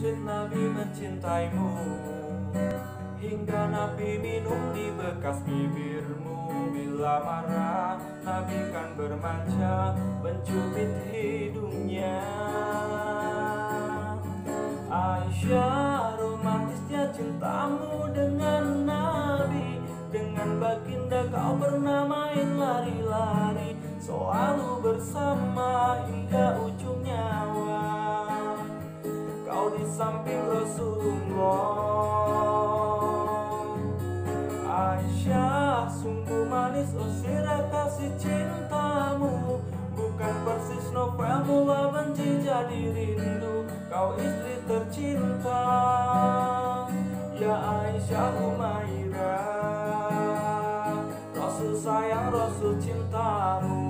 sweet Nabi mencintaimu Hingga Nabi minum di bekas bibirmu. Bila marah Nabi kan bermanja Mencubit hidungnya. Aisyah romantisnya cintamu dengan Nabi. Dengan baginda kau pernah main lari-lari Selalu bersama hingga di samping Rasulullah Aisyah sungguh manis sirah kasih cintamu. Bukan persis novel mula benci jadi rindu. Kau istri tercinta. Ya Aisyah Humaira Rasul sayang Rasul cintamu